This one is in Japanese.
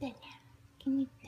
当に気に入っ